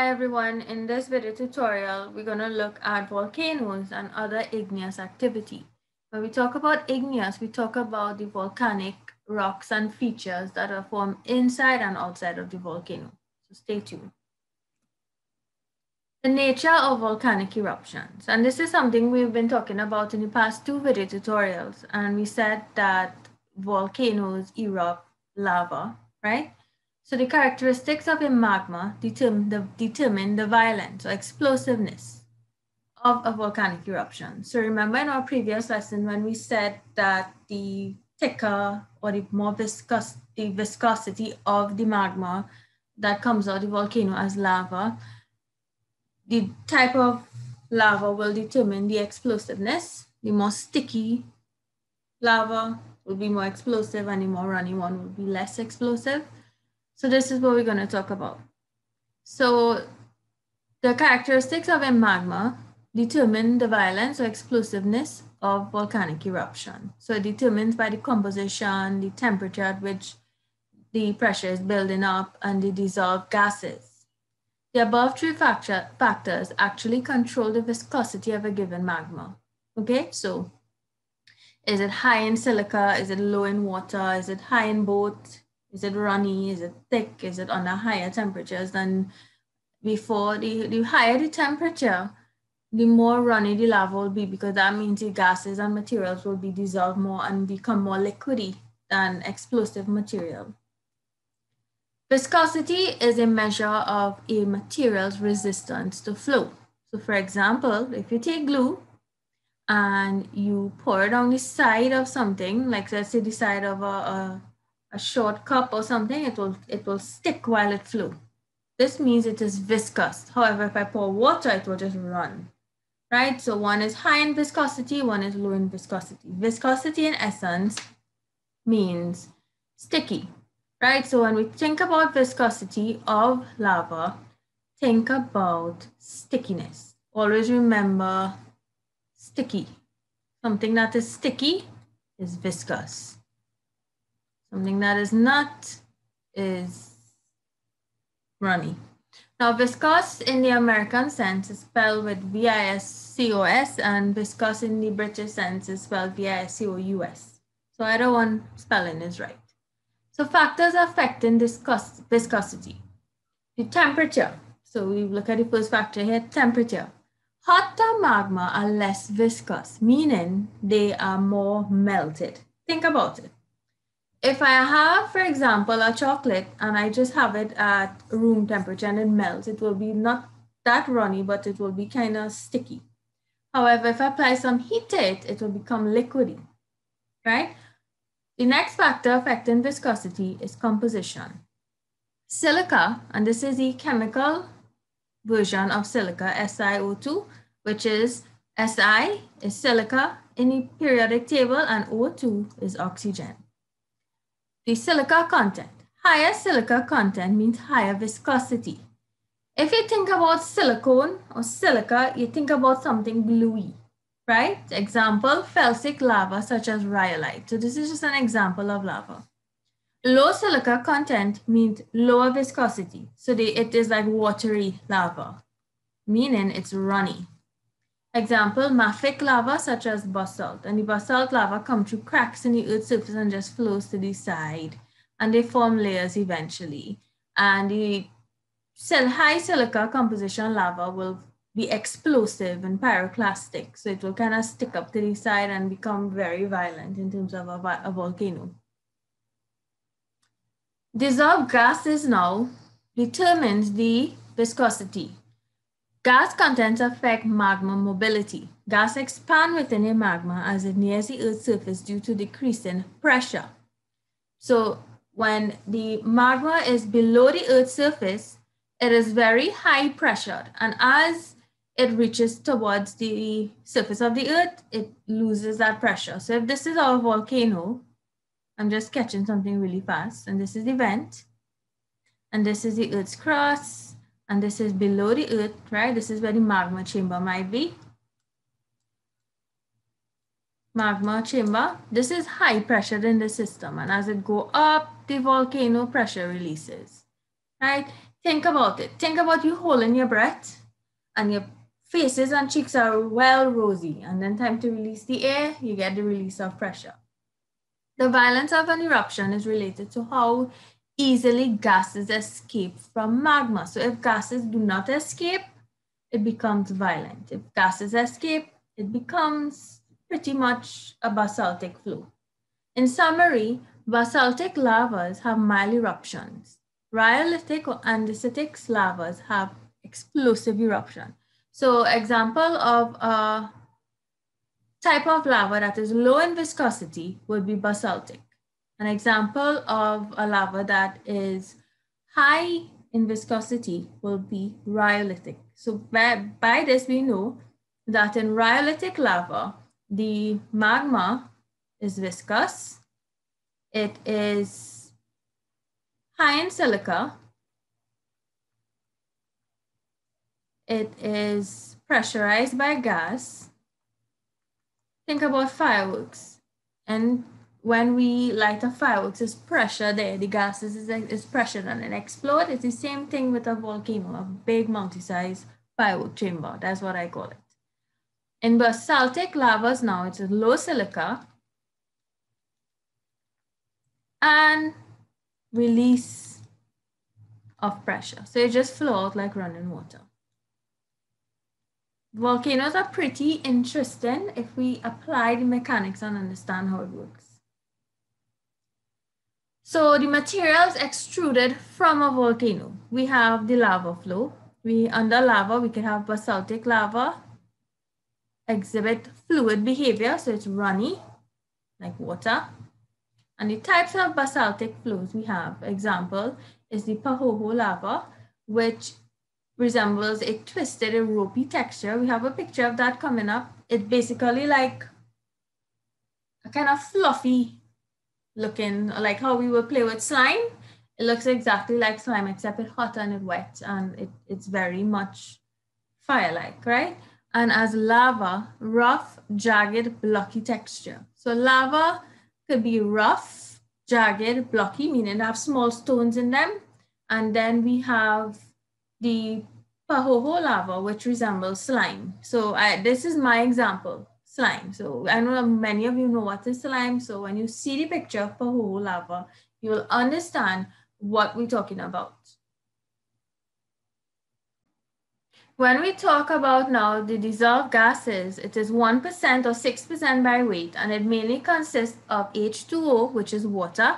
Hi everyone, in this video tutorial, we're gonna look at volcanoes and other igneous activity. When we talk about igneous, we talk about the volcanic rocks and features that are formed inside and outside of the volcano. So stay tuned. The nature of volcanic eruptions. And this is something we've been talking about in the past two video tutorials. And we said that volcanoes erupt lava, right? So the characteristics of a magma determine the, determine the violence or explosiveness of a volcanic eruption. So remember in our previous lesson when we said that the thicker or the more viscous, the viscosity of the magma that comes out of the volcano as lava, the type of lava will determine the explosiveness. The more sticky lava will be more explosive and the more runny one will be less explosive. So this is what we're going to talk about. So the characteristics of a magma determine the violence or explosiveness of volcanic eruption. So it determines by the composition, the temperature at which the pressure is building up, and the dissolved gases. The above three factor, factors actually control the viscosity of a given magma. Okay, so is it high in silica? Is it low in water? Is it high in both? Is it runny? Is it thick? Is it under higher temperatures than before? The, the higher the temperature, the more runny the lava will be because that means the gases and materials will be dissolved more and become more liquidy than explosive material. Viscosity is a measure of a material's resistance to flow. So for example, if you take glue and you pour it on the side of something, like let's say the side of a, a a short cup or something, it will, it will stick while it flows. This means it is viscous. However, if I pour water, it will just run, right? So one is high in viscosity, one is low in viscosity. Viscosity in essence means sticky, right? So when we think about viscosity of lava, think about stickiness. Always remember sticky. Something that is sticky is viscous. Something that is not is runny. Now, viscous in the American sense is spelled with V-I-S-C-O-S and viscous in the British sense is spelled V-I-S-C-O-U-S. So either one spelling is right. So factors affecting viscos viscosity. The temperature. So we look at the first factor here, temperature. Hotter magma are less viscous, meaning they are more melted. Think about it if I have, for example, a chocolate and I just have it at room temperature and it melts, it will be not that runny, but it will be kind of sticky. However, if I apply some heat to it, it will become liquidy, right? The next factor affecting viscosity is composition. Silica, and this is the chemical version of silica, SiO2, which is Si is silica in the periodic table and O2 is oxygen. The silica content. Higher silica content means higher viscosity. If you think about silicone or silica, you think about something gluey, right? Example, felsic lava such as rhyolite. So this is just an example of lava. Low silica content means lower viscosity. So it is like watery lava, meaning it's runny. Example, mafic lava such as basalt. And the basalt lava come through cracks in the earth's surface and just flows to the side. And they form layers eventually. And the high silica composition lava will be explosive and pyroclastic. So it will kind of stick up to the side and become very violent in terms of a, a volcano. Dissolved gases now determines the viscosity Gas contents affect magma mobility. Gas expand within a magma as it nears the Earth's surface due to decreasing pressure. So when the magma is below the Earth's surface, it is very high pressured. And as it reaches towards the surface of the Earth, it loses that pressure. So if this is our volcano, I'm just sketching something really fast. And this is the vent. And this is the Earth's crust and this is below the earth, right? This is where the magma chamber might be. Magma chamber, this is high pressure in the system and as it go up, the volcano pressure releases, right? think about it. Think about you holding your breath and your faces and cheeks are well rosy. And then time to release the air, you get the release of pressure. The violence of an eruption is related to how easily gases escape from magma. So if gases do not escape, it becomes violent. If gases escape, it becomes pretty much a basaltic flow. In summary, basaltic lavas have mild eruptions. Rhyolitic or andesitic lavas have explosive eruption. So example of a type of lava that is low in viscosity would be basaltic. An example of a lava that is high in viscosity will be rhyolitic. So by, by this we know that in rhyolitic lava, the magma is viscous, it is high in silica, it is pressurized by gas. Think about fireworks and when we light a fireworks, there's pressure there. The gases is, is pressured and it explodes. It's the same thing with a volcano, a big multi-size firework chamber. That's what I call it. In basaltic lavas now, it's a low silica and release of pressure. So it just flow out like running water. Volcanoes are pretty interesting if we apply the mechanics and understand how it works. So the materials extruded from a volcano. We have the lava flow. We under lava, we can have basaltic lava exhibit fluid behavior. So it's runny like water. And the types of basaltic flows we have, example, is the Pahoehoe lava, which resembles a twisted and ropey texture. We have a picture of that coming up. It's basically like a kind of fluffy looking like how we would play with slime. It looks exactly like slime, except it's hot and it's wet and it, it's very much fire-like, right? And as lava, rough, jagged, blocky texture. So lava could be rough, jagged, blocky, meaning they have small stones in them. And then we have the Pahoehoe lava, which resembles slime. So I, this is my example slime. So I know many of you know what is slime. So when you see the picture of Pahoehoe lava, you will understand what we're talking about. When we talk about now the dissolved gases, it is 1% or 6% by weight, and it mainly consists of H2O, which is water,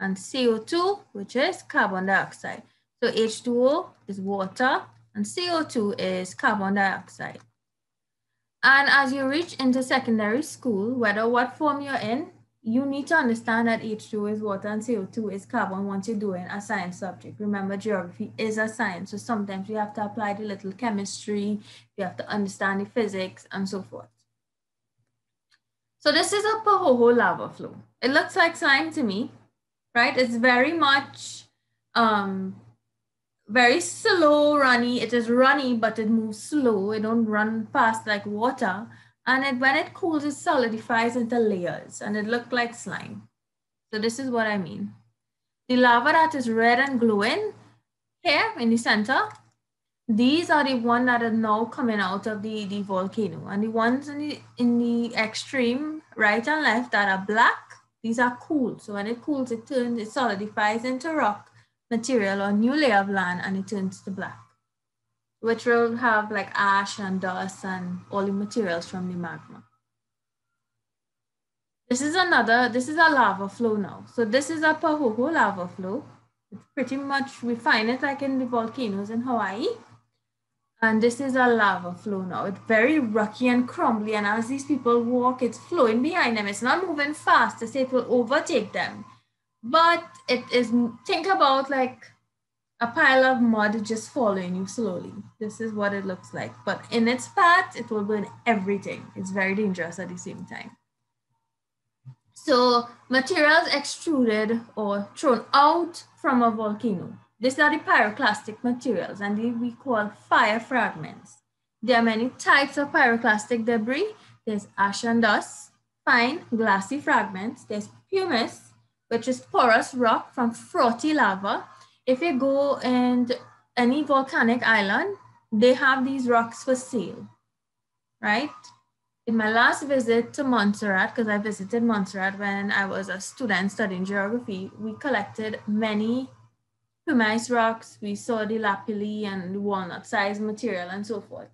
and CO2, which is carbon dioxide. So H2O is water, and CO2 is carbon dioxide. And as you reach into secondary school, whether what form you're in, you need to understand that H2 is water and CO2 is carbon once you're doing a science subject. Remember, geography is a science. So sometimes you have to apply the little chemistry, you have to understand the physics and so forth. So this is a Pahoehoe lava flow. It looks like slime to me, right? It's very much um, very slow runny. It is runny, but it moves slow. It don't run fast like water. And it, when it cools, it solidifies into layers and it looked like slime. So this is what I mean. The lava that is red and glowing here in the center, these are the one that are now coming out of the, the volcano. And the ones in the, in the extreme right and left that are black, these are cool. So when it cools, it turns, it solidifies into rock material or new layer of land and it turns to black, which will have like ash and dust and all the materials from the magma. This is another, this is a lava flow now. So this is a Pahoehoe lava flow. It's pretty much, we find it like in the volcanoes in Hawaii. And this is a lava flow now. It's very rocky and crumbly. And as these people walk, it's flowing behind them. It's not moving fast to say it will overtake them but it is think about like a pile of mud just following you slowly. This is what it looks like. But in its path it will burn everything. It's very dangerous at the same time. So materials extruded or thrown out from a volcano. These are the pyroclastic materials and they we call fire fragments. There are many types of pyroclastic debris. There's ash and dust fine glassy fragments. There's pumice which is porous rock from frothy lava. If you go and any volcanic island, they have these rocks for sale, right? In my last visit to Montserrat, because I visited Montserrat when I was a student studying geography, we collected many pumice rocks. We saw the lapilli and walnut sized material and so forth.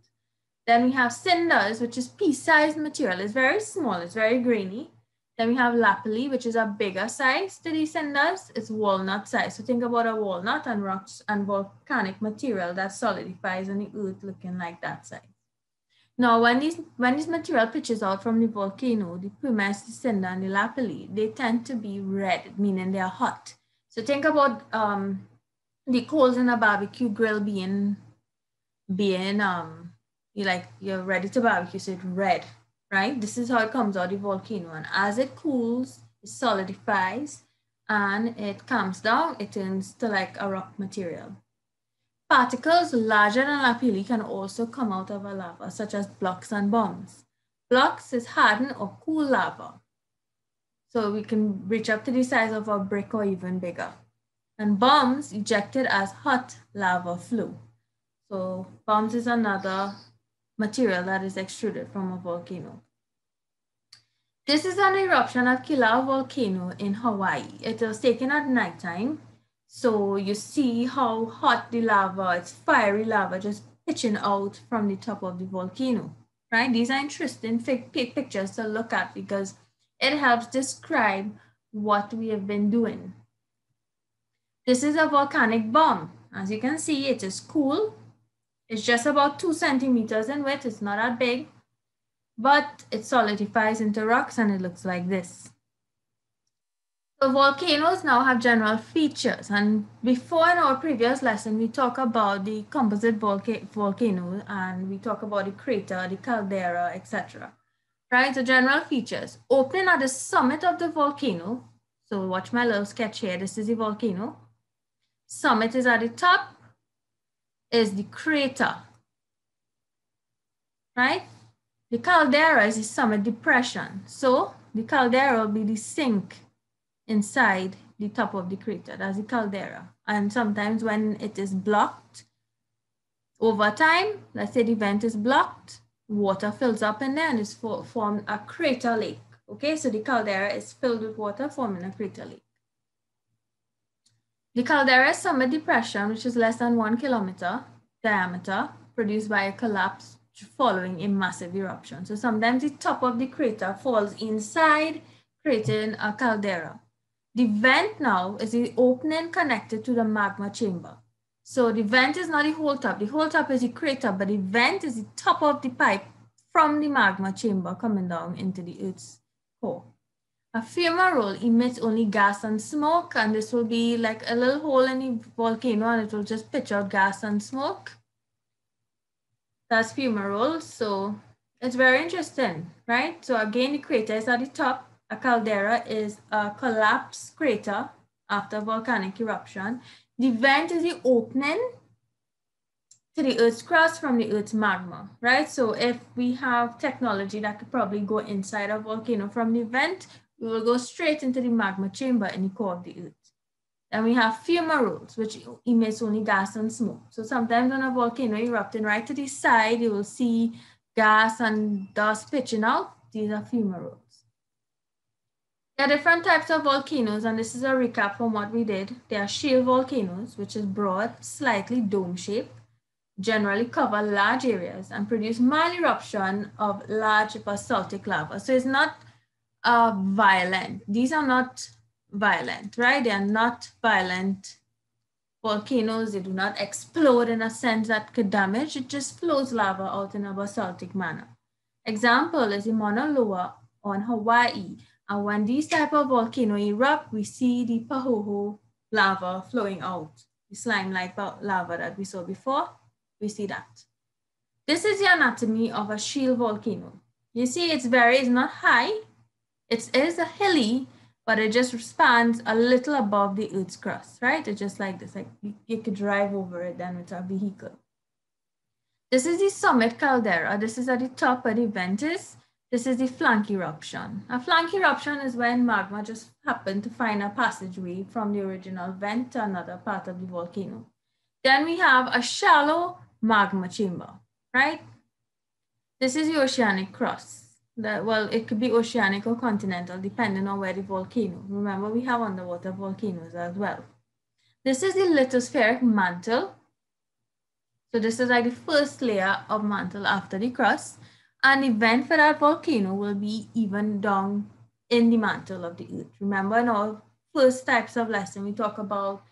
Then we have cinders, which is pea-sized material. It's very small, it's very grainy. Then we have lapilli, which is a bigger size to these cinders. It's walnut size. So think about a walnut and rocks and volcanic material that solidifies on the earth looking like that size. Now, when these, when this material pitches out from the volcano, the pumice, the cinder, and the lapilli, they tend to be red, meaning they are hot. So think about um, the coals in a barbecue grill being, being um, you like, you're ready to barbecue, so it's red, right? This is how it comes out the volcano. And as it cools, it solidifies, and it comes down, it turns to like a rock material. Particles larger than lapilli can also come out of a lava, such as blocks and bombs. Blocks is hardened or cool lava. So we can reach up to the size of a brick or even bigger. And bombs ejected as hot lava flow. So bombs is another material that is extruded from a volcano. This is an eruption of Kilauea volcano in Hawaii. It was taken at nighttime so you see how hot the lava, it's fiery lava just pitching out from the top of the volcano, right? These are interesting pictures to look at because it helps describe what we have been doing. This is a volcanic bomb. As you can see, it is cool. It's just about two centimeters in width. It's not that big, but it solidifies into rocks and it looks like this. So volcanoes now have general features. And before in our previous lesson, we talk about the composite volca volcano and we talk about the crater, the caldera, etc. Right, so general features. Opening at the summit of the volcano. So watch my little sketch here. This is the volcano. Summit is at the top, is the crater. Right? The caldera is the summit depression. So the caldera will be the sink inside the top of the crater. That's the caldera. And sometimes when it is blocked, over time, let's say the vent is blocked, water fills up in there and it's for, formed a crater lake. Okay, so the caldera is filled with water forming a crater lake. The caldera is summit depression, which is less than one kilometer diameter, produced by a collapse following a massive eruption. So sometimes the top of the crater falls inside, creating a caldera. The vent now is the opening connected to the magma chamber. So the vent is not the whole top. The whole top is the crater, but the vent is the top of the pipe from the magma chamber coming down into the Earth's core. A fumarole emits only gas and smoke, and this will be like a little hole in the volcano, and it will just pitch out gas and smoke. That's fumarole. So it's very interesting, right? So again, the crater is at the top, a caldera is a collapsed crater after volcanic eruption. The vent is the opening to the Earth's crust from the Earth's magma, right? So if we have technology that could probably go inside a volcano from the vent, we will go straight into the magma chamber in the core of the Earth. Then we have fumaroles, which emits only gas and smoke. So sometimes when a volcano erupting right to the side, you will see gas and dust pitching out. These are fumaroles. There are different types of volcanoes, and this is a recap from what we did. There are shield volcanoes, which is broad, slightly dome-shaped, generally cover large areas and produce mild eruption of large basaltic lava. So it's not uh, violent. These are not violent, right? They are not violent volcanoes. They do not explode in a sense that could damage. It just flows lava out in a basaltic manner. Example is the Mauna Loa on Hawaii and when these type of volcano erupt, we see the Pahoehoe lava flowing out, the slime-like lava that we saw before, we see that. This is the anatomy of a shield volcano. You see it's very, it's not high, it is a hilly, but it just spans a little above the Earth's crust, right? It's just like this, like you, you could drive over it then with a vehicle. This is the summit caldera. This is at the top of the vent is. This is the flank eruption. A flank eruption is when magma just happened to find a passageway from the original vent to another part of the volcano. Then we have a shallow magma chamber, right? This is the oceanic crust. That, well, it could be oceanic or continental, depending on where the volcano. Remember, we have underwater volcanoes as well. This is the lithospheric mantle. So this is like the first layer of mantle after the crust. And the vent for that volcano will be even down in the mantle of the earth. Remember in our first types of lesson, we talk about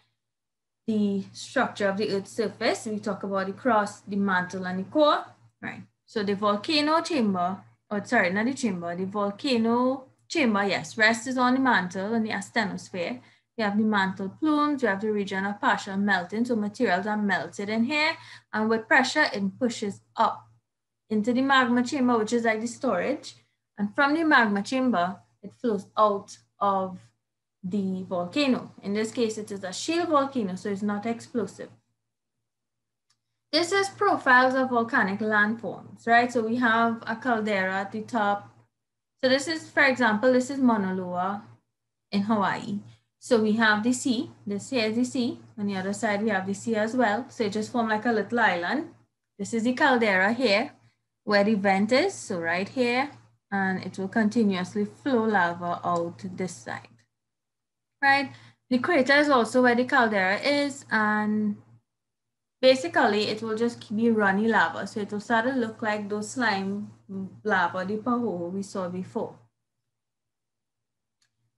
the structure of the earth's surface. We talk about the crust, the mantle, and the core, right? So the volcano chamber, or sorry, not the chamber, the volcano chamber, yes, rest is on the mantle and the asthenosphere. You have the mantle plumes, you have the region of partial melting, so materials are melted in here, and with pressure, it pushes up into the magma chamber, which is like the storage. And from the magma chamber, it flows out of the volcano. In this case, it is a shield volcano, so it's not explosive. This is profiles of volcanic landforms, right? So we have a caldera at the top. So this is, for example, this is Mauna Loa in Hawaii. So we have the sea, this here is the sea. On the other side, we have the sea as well. So it just formed like a little island. This is the caldera here, where the vent is, so right here, and it will continuously flow lava out this side, right? The crater is also where the caldera is, and basically it will just be runny lava. So it will start to look like those slime lava, the pahoehoe we saw before.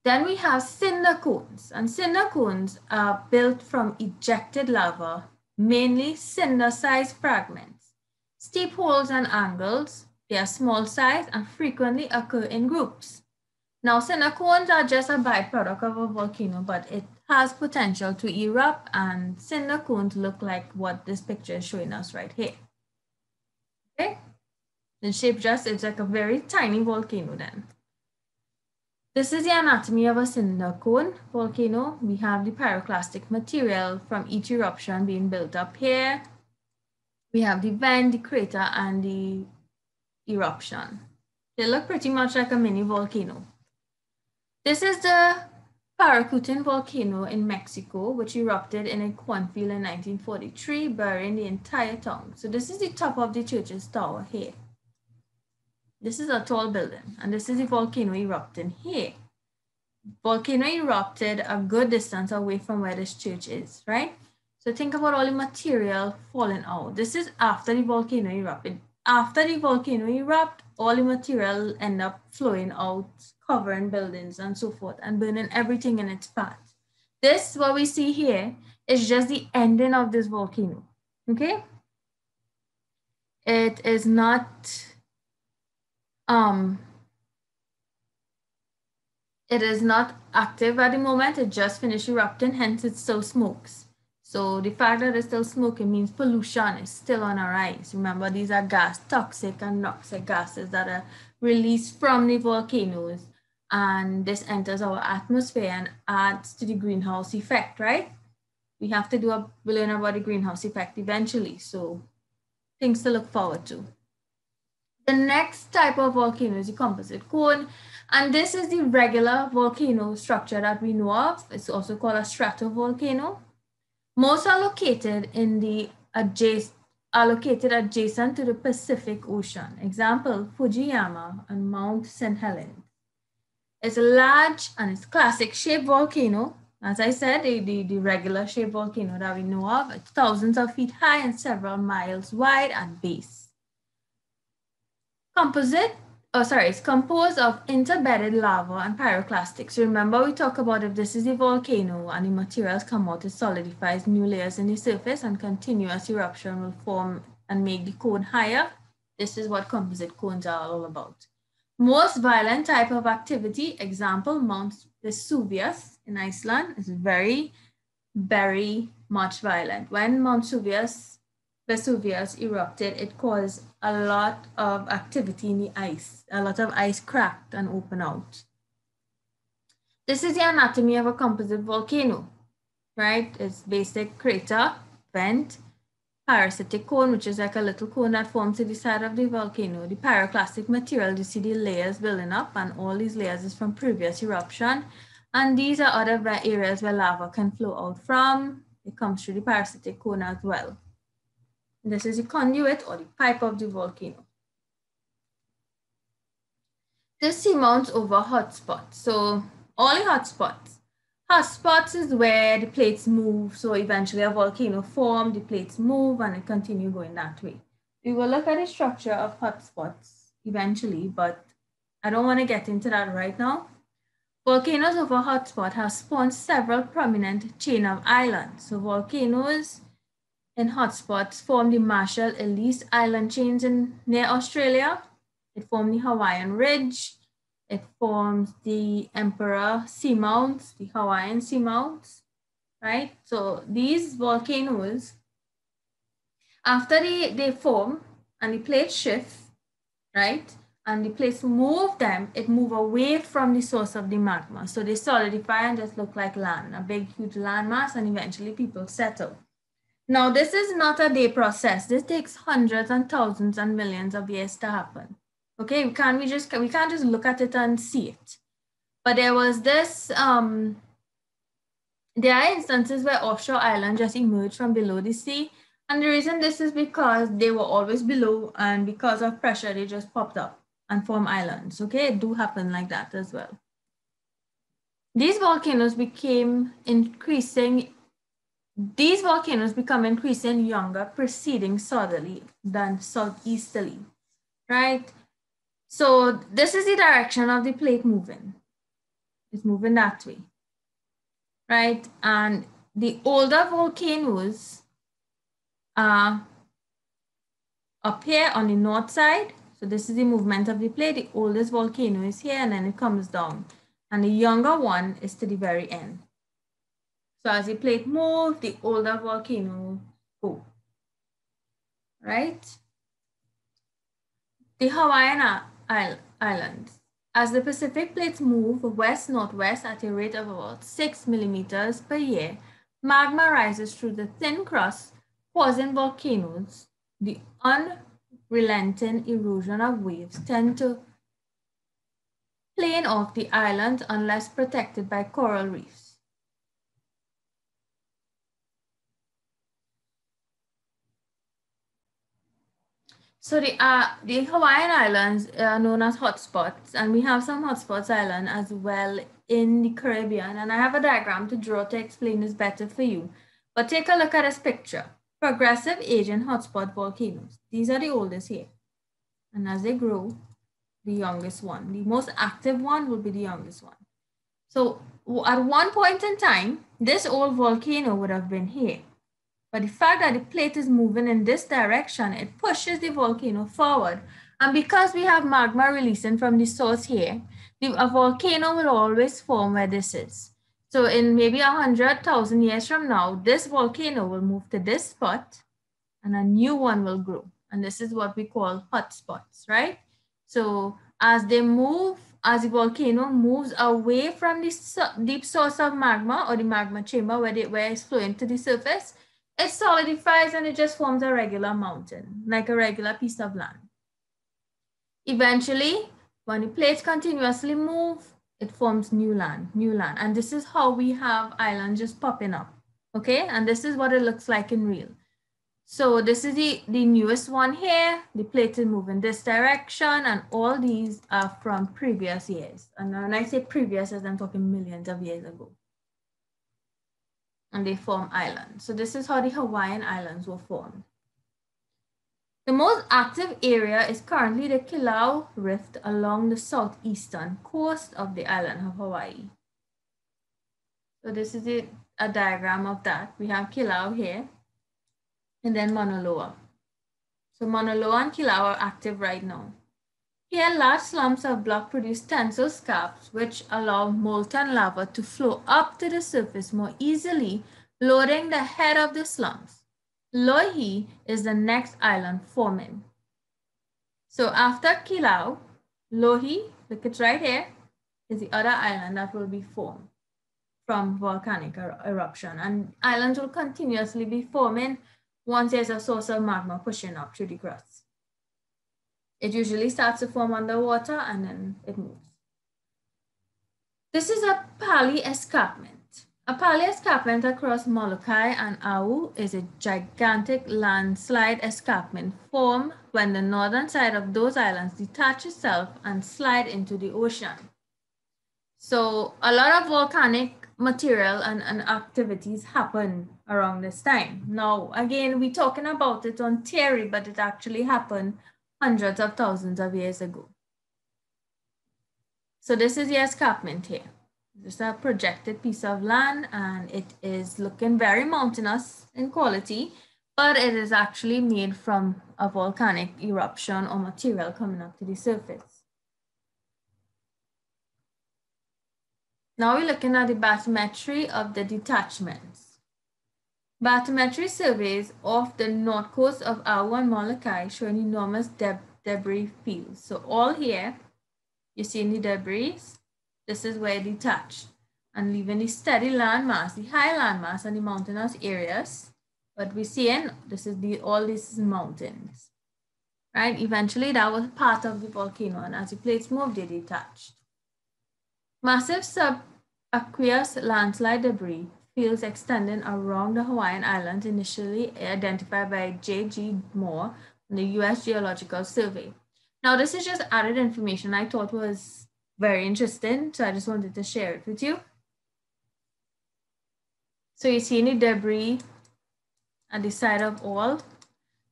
Then we have cinder cones, and cinder cones are built from ejected lava, mainly cinder-sized fragments. Steep holes and angles, they are small size and frequently occur in groups. Now, cinder cones are just a byproduct of a volcano, but it has potential to erupt and cinder cones look like what this picture is showing us right here. Okay, the shape just, it's like a very tiny volcano then. This is the anatomy of a cinder cone volcano. We have the pyroclastic material from each eruption being built up here. We have the vent, the crater, and the eruption. They look pretty much like a mini volcano. This is the Paricutin volcano in Mexico, which erupted in a cornfield in 1943, burying the entire town. So this is the top of the church's tower here. This is a tall building, and this is the volcano erupting here. Volcano erupted a good distance away from where this church is, right? So think about all the material falling out. This is after the volcano erupted. After the volcano erupt, all the material end up flowing out, covering buildings and so forth, and burning everything in its path. This, what we see here, is just the ending of this volcano, okay? It is not um, it is not active at the moment. It just finished erupting, hence it still smokes. So the fact that it's still smoking means pollution is still on our eyes. Remember, these are gas, toxic and noxic gases that are released from the volcanoes. And this enters our atmosphere and adds to the greenhouse effect, right? We have to do a, learn about the greenhouse effect eventually. So things to look forward to. The next type of volcano is the composite cone. And this is the regular volcano structure that we know of. It's also called a stratovolcano. Most are located in the adjacent are located adjacent to the Pacific Ocean. Example, Fujiyama and Mount St. Helens. It's a large and it's classic shaped volcano. As I said, the, the, the regular shaped volcano that we know of. It's thousands of feet high and several miles wide at base. Composite, oh sorry, it's composed of interbedded lava and pyroclastics. Remember we talk about if this is a volcano and the materials come out, it solidifies new layers in the surface and continuous eruption will form and make the cone higher. This is what composite cones are all about. Most violent type of activity, example, Mount Vesuvius in Iceland is very, very much violent. When Mount Vesuvius Vesuvius erupted, it caused a lot of activity in the ice. A lot of ice cracked and opened out. This is the anatomy of a composite volcano, right? It's basic crater, vent, parasitic cone, which is like a little cone that forms to the side of the volcano. The pyroclastic material, you see the layers building up and all these layers is from previous eruption. And these are other areas where lava can flow out from. It comes through the parasitic cone as well. This is the conduit or the pipe of the volcano. This seamounts over hotspots. So all the hotspots. Hotspots is where the plates move. So eventually a volcano form, the plates move and it continue going that way. We will look at the structure of hotspots eventually, but I don't want to get into that right now. Volcanoes over hotspot have spawned several prominent chain of islands. So volcanoes in hotspots form the Marshall Ellice Island chains in near Australia. It forms the Hawaiian Ridge. It forms the Emperor Seamounts, the Hawaiian Seamounts, right? So these volcanoes, after they, they form and the plate shift, right? And the plates move them, it move away from the source of the magma. So they solidify and just look like land, a big, huge land mass, and eventually people settle. Now, this is not a day process. This takes hundreds and thousands and millions of years to happen. Okay, we can't we just we can't just look at it and see it. But there was this um there are instances where offshore islands just emerge from below the sea. And the reason this is because they were always below and because of pressure, they just popped up and form islands. Okay, it do happen like that as well. These volcanoes became increasing these volcanoes become increasing younger, proceeding southerly than southeasterly, right? So this is the direction of the plate moving. It's moving that way, right? And the older volcanoes are up here on the north side. So this is the movement of the plate. The oldest volcano is here and then it comes down. And the younger one is to the very end. So as the plate moves, the older volcano go, right? The Hawaiian Islands. As the Pacific plates move west-northwest at a rate of about six millimeters per year, magma rises through the thin crust, causing volcanoes. The unrelenting erosion of waves tend to plane off the island unless protected by coral reefs. So the, uh, the Hawaiian Islands are known as hotspots, and we have some hotspots island as well in the Caribbean. And I have a diagram to draw to explain this better for you. But take a look at this picture. Progressive Asian hotspot volcanoes. These are the oldest here. And as they grow, the youngest one. The most active one will be the youngest one. So at one point in time, this old volcano would have been here. But the fact that the plate is moving in this direction, it pushes the volcano forward. And because we have magma releasing from the source here, the, a volcano will always form where this is. So in maybe a 100,000 years from now, this volcano will move to this spot and a new one will grow. And this is what we call hotspots, right? So as they move, as the volcano moves away from the deep source of magma or the magma chamber where, they, where it's flowing to the surface, it solidifies and it just forms a regular mountain, like a regular piece of land. Eventually, when the plates continuously move, it forms new land, new land. And this is how we have islands just popping up, okay? And this is what it looks like in real. So this is the, the newest one here. The plate is moving this direction and all these are from previous years. And when I say previous, as I'm talking millions of years ago and they form islands. So this is how the Hawaiian Islands were formed. The most active area is currently the Kilauea Rift along the southeastern coast of the island of Hawaii. So this is a, a diagram of that. We have Kilauea here and then Mauna Loa. So Mauna Loa and Kilauea are active right now. Here, large slumps of block produce tensile scarps, which allow molten lava to flow up to the surface more easily, lowering the head of the slumps. Loihi is the next island forming. So after Kilauea, Loihi, look it's right here, is the other island that will be formed from volcanic er eruption. And islands will continuously be forming once there's a source of magma pushing up through the crust. It usually starts to form underwater and then it moves. This is a pali escarpment. A pali escarpment across Molokai and Oahu is a gigantic landslide escarpment formed when the northern side of those islands detach itself and slide into the ocean. So a lot of volcanic material and, and activities happen around this time. Now, again, we're talking about it on theory, but it actually happened hundreds of thousands of years ago. So this is the escarpment here. Just a projected piece of land and it is looking very mountainous in quality, but it is actually made from a volcanic eruption or material coming up to the surface. Now we're looking at the bathymetry of the detachments. Bathymetry surveys off the north coast of Oahu and Molokai show an enormous deb debris fields. So all here, you see the debris, this is where it detached and leaving the steady landmass, the high landmass and the mountainous areas. But we see in this is the all these mountains, right? Eventually that was part of the volcano and as the plates moved, they detached. Massive subaqueous landslide debris fields extending around the Hawaiian Islands initially identified by J.G. Moore in the U.S. Geological Survey. Now, this is just added information I thought was very interesting. So I just wanted to share it with you. So you see any debris at the side of all.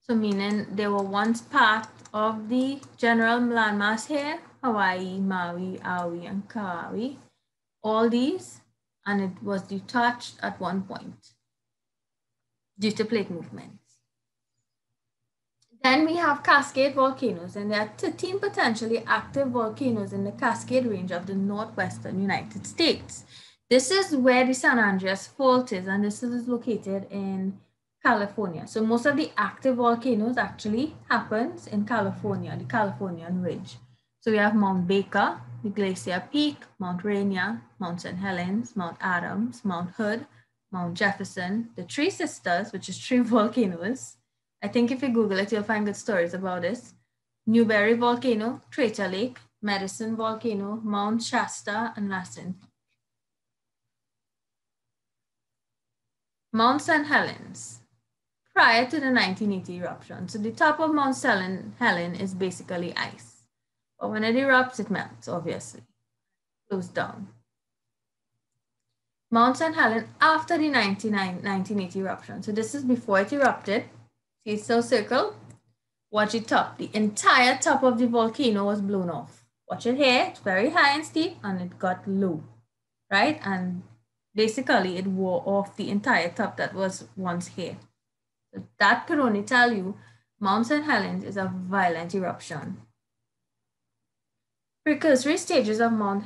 So meaning they were once part of the general landmass here, Hawaii, Maui, Aui, and Kauai, all these, and it was detached at one point due to plate movement. Then we have Cascade volcanoes, and there are 13 potentially active volcanoes in the Cascade Range of the northwestern United States. This is where the San Andreas Fault is, and this is located in California. So most of the active volcanoes actually happens in California, the Californian Ridge. So we have Mount Baker, the Glacier Peak, Mount Rainier, Mount St. Helens, Mount Adams, Mount Hood, Mount Jefferson, the Three Sisters, which is three volcanoes, I think if you Google it, you'll find good stories about this. Newberry Volcano, Crater Lake, Medicine Volcano, Mount Shasta, and Lassen. Mount St. Helens, prior to the 1980 eruption. So the top of Mount St. Helen is basically ice. But when it erupts, it melts, obviously. Goes down. Mount St. Helen after the 1980 eruption. So this is before it erupted. See, it's so circle. Watch it top. The entire top of the volcano was blown off. Watch it here. It's very high and steep and it got low, right? And basically it wore off the entire top that was once here. So that could only tell you Mount St. Helens is a violent eruption. Precursory stages of Mount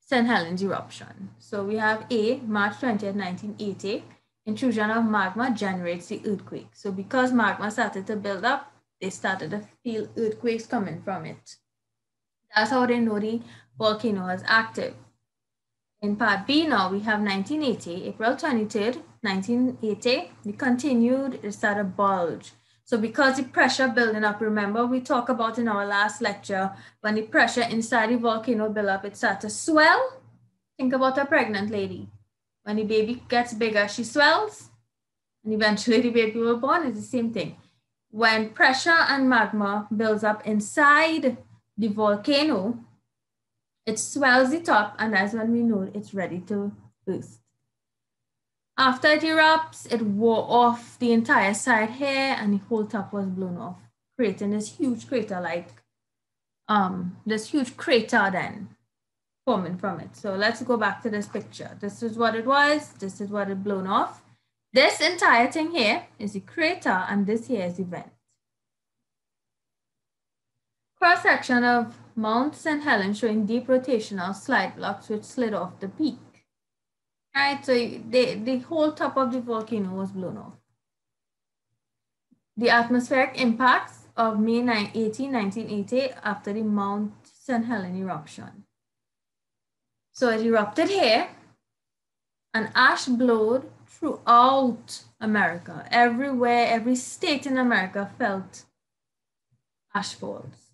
St. Helens eruption. So we have A, March 20th, 1980 intrusion of magma generates the earthquake. So because magma started to build up, they started to feel earthquakes coming from it. That's how they know the volcano is active. In part B now, we have 1980, April 23rd, 1980, we continued, it started bulge. So because the pressure building up, remember we talked about in our last lecture, when the pressure inside the volcano build up, it starts to swell. Think about a pregnant lady. When the baby gets bigger, she swells, and eventually the baby will be born. It's the same thing. When pressure and magma builds up inside the volcano, it swells the top, and that's when we know it's ready to burst. After it erupts, it wore off the entire side here, and the whole top was blown off, creating this huge crater like um, this huge crater then forming from it. So let's go back to this picture. This is what it was. This is what it blown off. This entire thing here is the crater and this here is the vent. Cross section of Mount St. Helens showing deep rotational slide blocks which slid off the peak. Right, so the, the whole top of the volcano was blown off. The atmospheric impacts of May 18, 1980 after the Mount St. Helens eruption. So it erupted here and ash blowed throughout America. Everywhere, every state in America felt ash falls.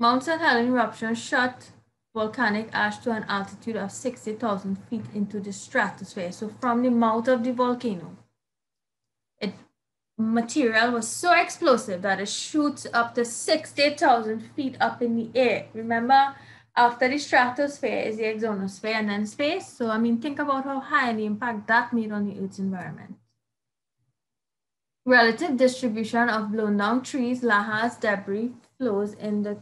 Mount St. Helens eruption shut volcanic ash to an altitude of 60,000 feet into the stratosphere. So from the mouth of the volcano, it material was so explosive that it shoots up to 60,000 feet up in the air. Remember, after the stratosphere is the exonosphere and then space. So I mean, think about how high the impact that made on the Earth's environment. Relative distribution of blown down trees, lahars, debris flows in the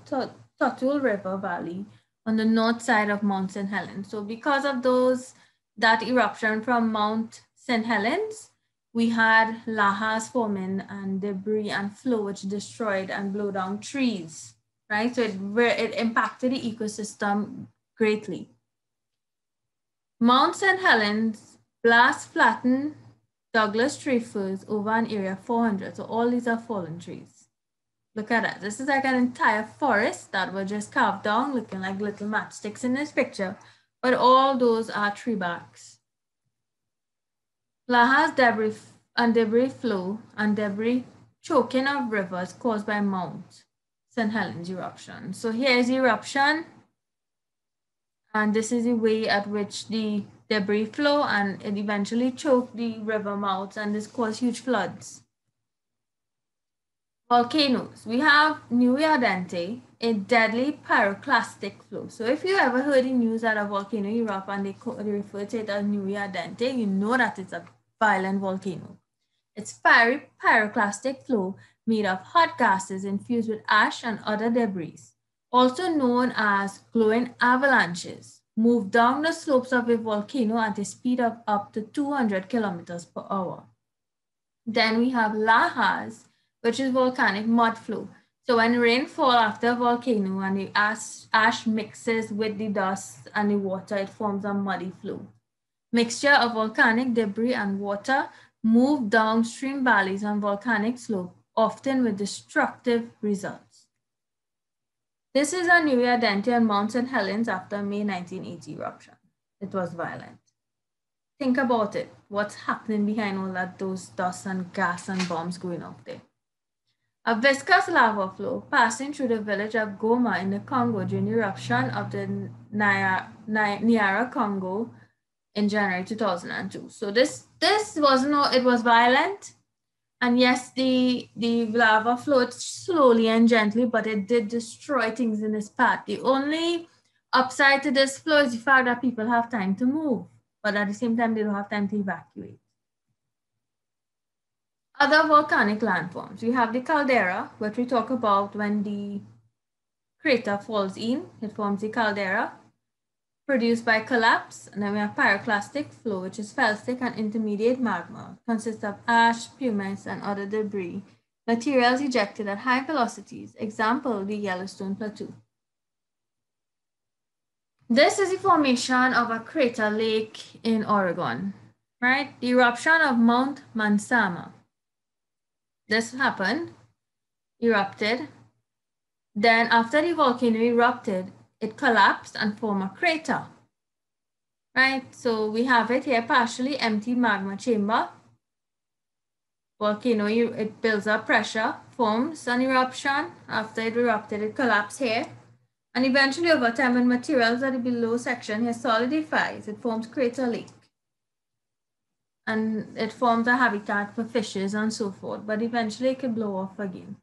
Toutle River Valley on the north side of Mount St. Helens. So because of those, that eruption from Mount St. Helens, we had lahars forming and debris and flow which destroyed and blew down trees, right? So it, it impacted the ecosystem greatly. Mount St. Helens blast flattened Douglas tree firs over an area 400. So all these are fallen trees. Look at that. This is like an entire forest that were just carved down, looking like little matchsticks in this picture. But all those are tree barks. Lahars debris and debris flow and debris choking of rivers caused by Mount St. Helens eruption. So here's eruption. And this is the way at which the debris flow and it eventually choked the river mouths and this caused huge floods. Volcanoes. We have Nuée Ardente, a deadly pyroclastic flow. So if you ever heard the news that a volcano erupted and they, they refer to it as Nuée Ardente, you know that it's a violent volcano. It's fiery pyroclastic flow made of hot gases infused with ash and other debris, also known as glowing avalanches move down the slopes of a volcano at a speed of up to 200 kilometers per hour. Then we have lahars, which is volcanic mud flow. So when rain fall after a volcano and the ash, ash mixes with the dust and the water, it forms a muddy flow. Mixture of volcanic debris and water move downstream valleys on volcanic slope, often with destructive results. This is a Nuée Ardente on Mount St. Helens after May 1980 eruption. It was violent. Think about it. What's happening behind all that, those dust and gas and bombs going off there? A viscous lava flow passing through the village of Goma in the Congo during the eruption of the Nyiragongo in January 2002. So this this was no, it was violent, and yes, the, the lava flowed slowly and gently, but it did destroy things in its path. The only upside to this flow is the fact that people have time to move, but at the same time, they don't have time to evacuate. Other volcanic landforms. We have the caldera, which we talk about when the crater falls in, it forms the caldera produced by collapse. And then we have pyroclastic flow, which is felsic and intermediate magma, consists of ash, pumice, and other debris, materials ejected at high velocities, example, the Yellowstone Plateau. This is the formation of a crater lake in Oregon, right? The eruption of Mount Mazama. This happened, erupted. Then after the volcano erupted, it collapsed and formed a crater. Right, so we have it here, partially empty magma chamber. Volcano, it builds up pressure, forms an eruption. After it erupted, it collapsed here. And eventually over time, when materials at the below section here solidifies, it forms crater lake. And it forms a habitat for fishes and so forth, but eventually it can blow off again.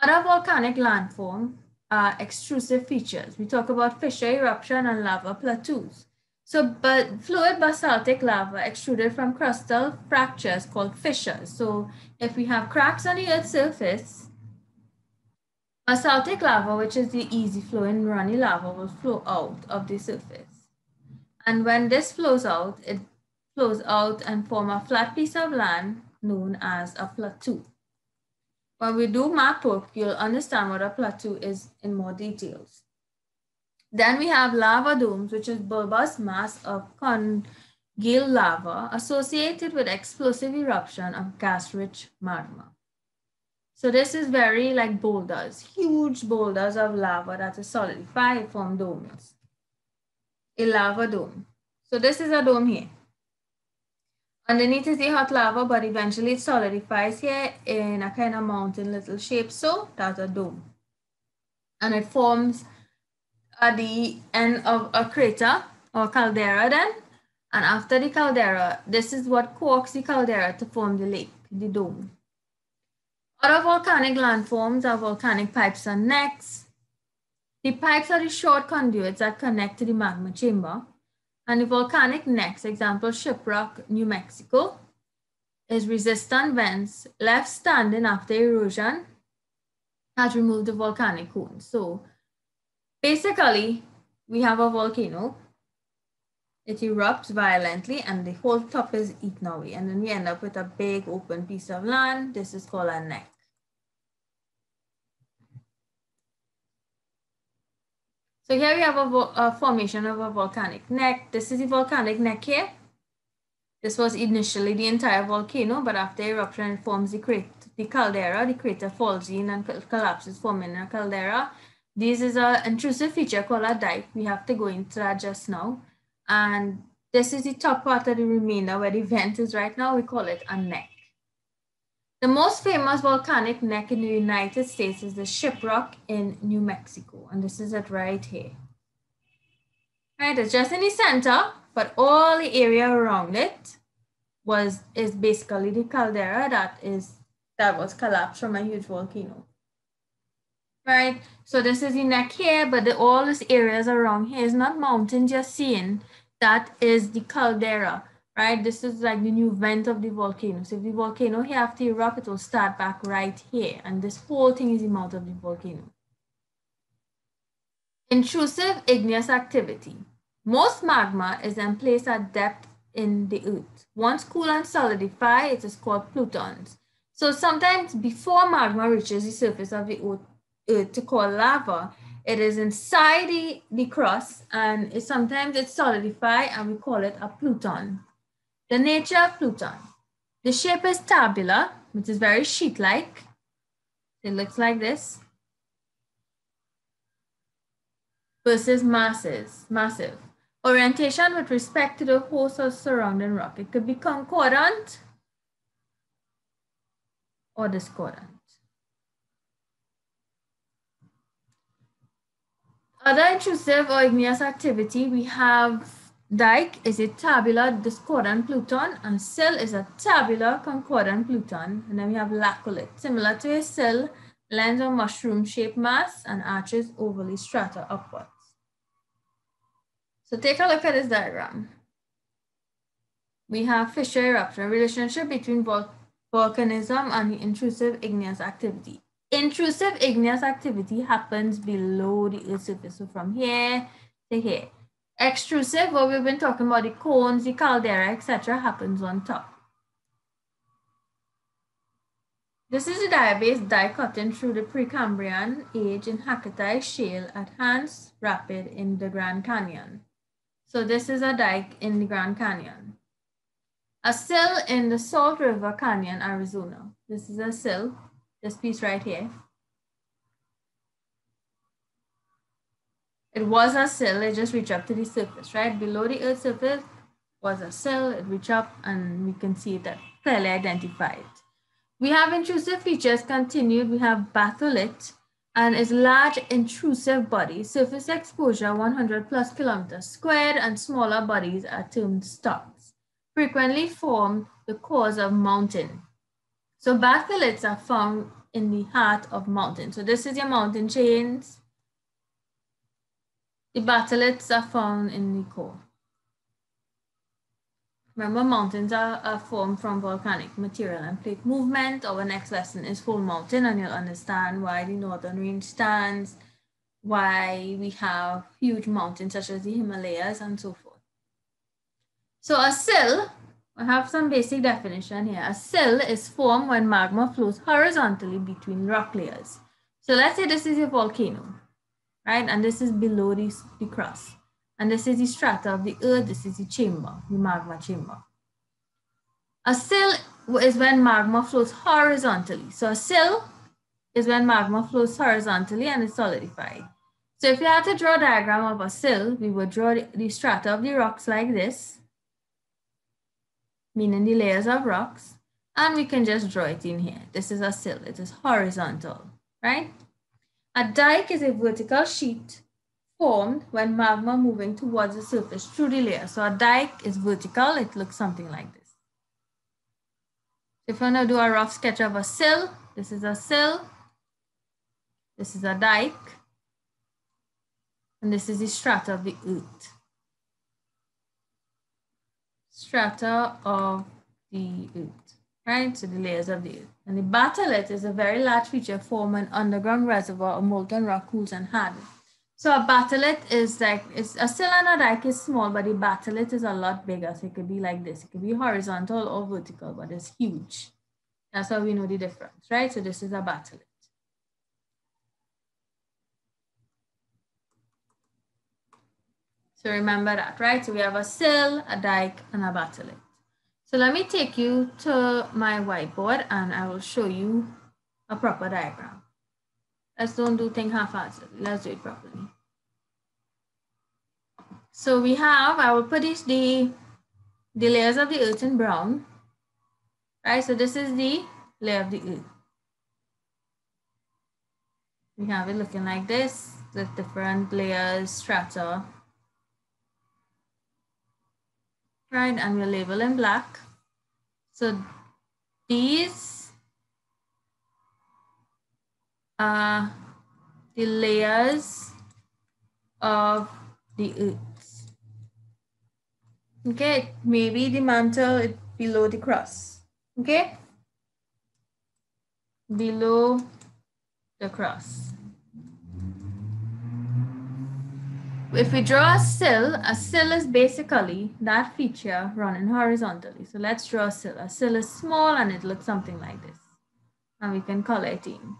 Other volcanic landform are extrusive features. We talk about fissure eruption and lava plateaus. So but fluid basaltic lava extruded from crustal fractures called fissures. So if we have cracks on the Earth's surface, basaltic lava, which is the easy flowing runny lava, will flow out of the surface. And when this flows out, it flows out and form a flat piece of land known as a plateau. When we do map work, you'll understand what a plateau is in more details. Then we have lava domes, which is bulbous mass of congealed lava associated with explosive eruption of gas-rich magma. So this is very like boulders, huge boulders of lava that is solidified from domes. A lava dome. So this is a dome here. Underneath is the hot lava, but eventually it solidifies here in a kind of mountain little shape. So that's a dome. And it forms at the end of a crater or caldera then. And after the caldera, this is what coaxed the caldera to form the lake, the dome. Other volcanic landforms are volcanic pipes and necks. The pipes are the short conduits that connect to the magma chamber. And the volcanic necks, example Shiprock, New Mexico, is resistant vents left standing after erosion has removed the volcanic cone. So basically, we have a volcano. It erupts violently and the whole top is eaten away. And then we end up with a big open piece of land. This is called a neck. So here we have a, a, formation of a volcanic neck. This is the volcanic neck here. This was initially the entire volcano, but after eruption it forms the, crater, the caldera. The crater falls in and collapses, forming a caldera. This is an intrusive feature called a dike. We have to go into that just now. And this is the top part of the remainder where the vent is right now. We call it a neck. The most famous volcanic neck in the United States is the Shiprock in New Mexico. And this is it right here. Right, it's just in the center, but all the area around it was is basically the caldera that is that was collapsed from a huge volcano. Right, so this is the neck here, but the, all these areas around here is not mountains you're seeing. That is the caldera right? This is like the new vent of the volcano. So if the volcano here after erupt, it will start back right here. And this whole thing is the mouth of the volcano. Intrusive igneous activity. Most magma is then placed at depth in the earth. Once cool and solidify, it is called plutons. So sometimes before magma reaches the surface of the earth, earth to call lava, it is inside the, the crust and it, sometimes it's solidified and we call it a pluton. The nature of Pluton. The shape is tabular, which is very sheet-like. It looks like this. Versus masses, massive. Orientation with respect to the host or surrounding rock. It could be concordant or discordant. Other intrusive or igneous activity, we have Dike is a tabular discordant pluton and sill is a tabular concordant pluton. And then we have laccolith, similar to a sill, lens a mushroom shaped mass and arches overly strata upwards. So take a look at this diagram. We have fissure eruption, relationship between vol volcanism and intrusive igneous activity. Intrusive igneous activity happens below the earth's surface. So from here to here. Extrusive, what we've been talking about, the cones, the caldera, etc., happens on top. This is a diabase dike cutting through the Precambrian age in Hakatai Shale at Hance Rapid in the Grand Canyon. So this is a dike in the Grand Canyon. A sill in the Salt River Canyon, Arizona. This is a sill, this piece right here. It was a cell, it just reached up to the surface, right? Below the earth's surface was a cell, it reached up and we can see that clearly identified. We have intrusive features continued. We have batholith and its large intrusive body, surface exposure 100 plus kilometers squared and smaller bodies are termed stocks, frequently form the cause of mountain. So batholiths are found in the heart of mountains. So this is your mountain chains, the batholiths are found in the core. Remember, mountains are, are, formed from volcanic material and plate movement. Our next lesson is full mountain, and you'll understand why the northern range stands, why we have huge mountains such as the Himalayas and so forth. So a sill, I have some basic definition here. A sill is formed when magma flows horizontally between rock layers. So let's say this is a volcano right? And this is below the, the crust. And this is the strata of the earth. This is the chamber, the magma chamber. A sill is when magma flows horizontally. So a sill is when magma flows horizontally and is solidified. So if you had to draw a diagram of a sill, we would draw the, the strata of the rocks like this, meaning the layers of rocks, and we can just draw it in here. This is a sill, it is horizontal, right? A dike is a vertical sheet formed when magma moving towards the surface through the layer. So a dike is vertical, it looks something like this. If you want to do a rough sketch of a sill, this is a sill, this is a dike, and this is the strata of the earth. Strata of the earth, right? So the layers of the earth. And the batholith is a very large feature forming an underground reservoir of molten rock cools and hardens. So a batholith is like, it's a sill and a dike is small, but the batholith is a lot bigger. So it could be like this. It could be horizontal or vertical, but it's huge. That's how we know the difference, right? So this is a batholith. So remember that, right? So we have a sill, a dike, and a batholith. So let me take you to my whiteboard and I will show you a proper diagram. Let's don't do things half-heartedly. Let's do it properly. So we have, I will put this, the, the layers of the earth in brown. Right, so this is the layer of the earth. We have it looking like this, with different layers, strata. Right, and we'll label in black. So these uh, the layers of the earth. Okay, maybe the mantle below the crust. Okay, below the crust. If we draw a sill, a sill is basically that feature running horizontally. So let's draw a sill. A sill is small and it looks something like this. And we can color it in.